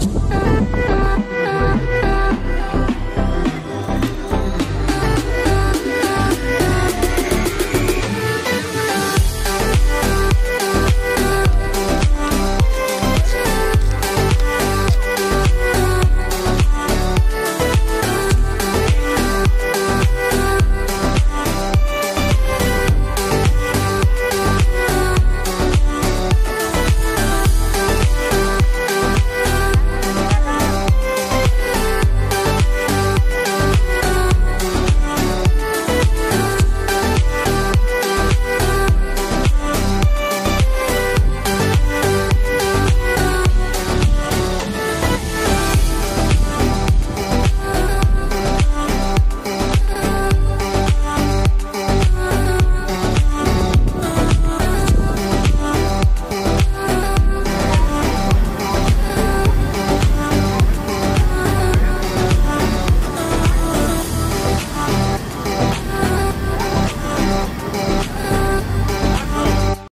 You.